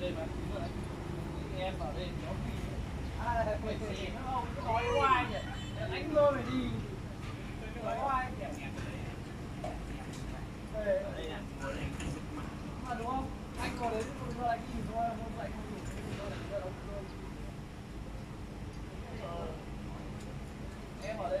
đây mà em ở đây nó phi à nó không nói hoài nhỉ Anh lơ này đi nói hoài kìa mà đúng không anh có đến không anh nhìn thôi không lại không dùng em ở đây.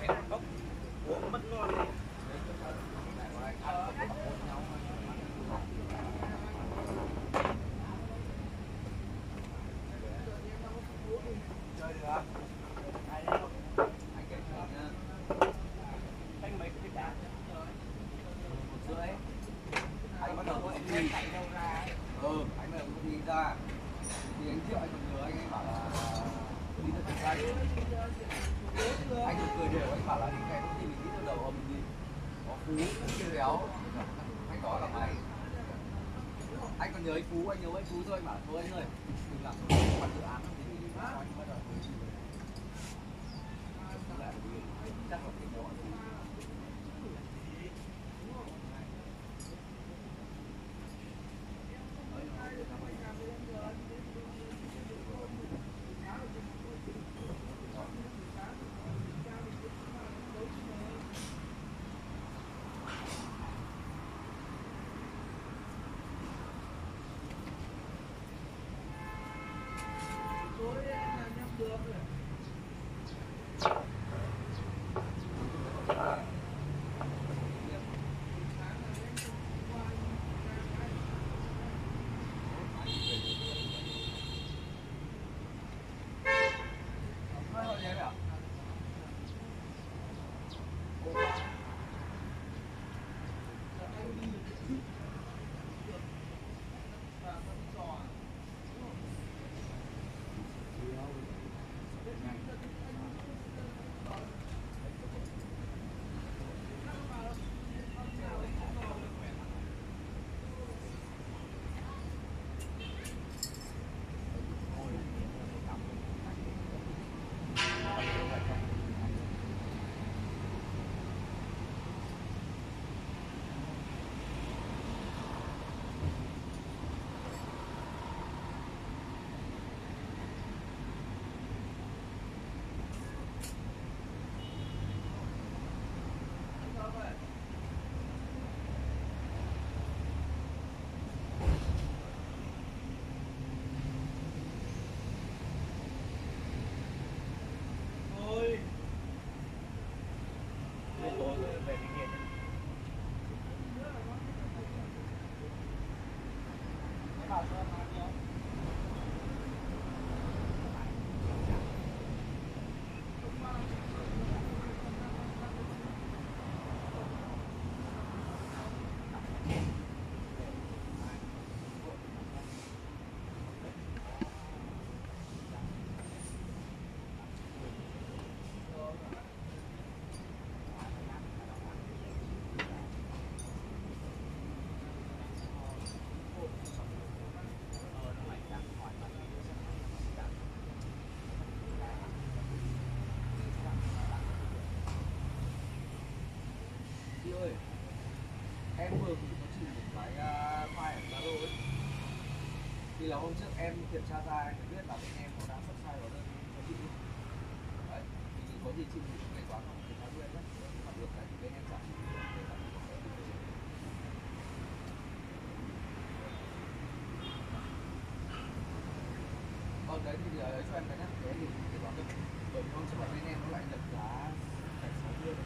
Thì em đâu anh bắt đầu có anh đi ừ anh bắt đầu có đi ra. Thì anh triệu anh còn nhớ anh ấy bảo là đi ra thằng anh anh cũng cười đều, anh bảo là những cái thông tin mình nghĩ từ đầu mà mình đi có phú cũng chưa béo. Anh đó là mày. Anh còn nhớ anh phú, anh nhớ anh phú thôi, anh bảo thôi anh ơi, đừng làm một dự án. Thì mình đi anh bắt đầu Thank you. em vừa gửi cho chị một cái uh, file ở Zalo ấy. Thì là hôm trước em kiểm tra ra em biết là bên em có đang xuất sai vào đơn cho chị đấy thì có gì chị gửi về quán không thì tra luôn nhé. Mà được đấy thì bên em trả chị còn vâng, đấy thì để cho em cái nhé. Để thì gửi về quán được bởi vì hôm trước là bên em nó lại nhập giá cảnh sát luôn